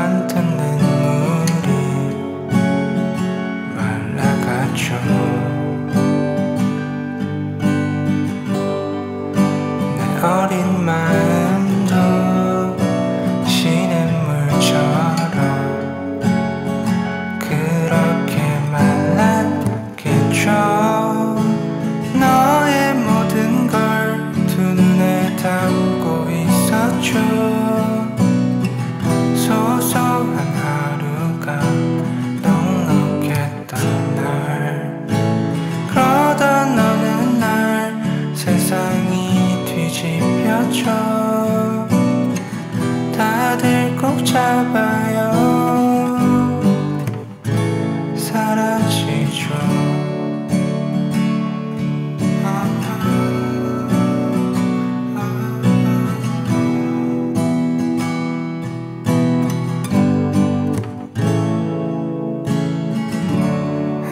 많던 눈물이 말라가죠. 어린 말 다들 꼭 잡아요 사라지죠.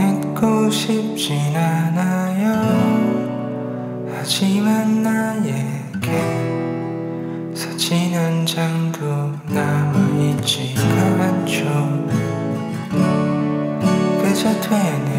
잊고 싶진 않아요 하지만 나에 man.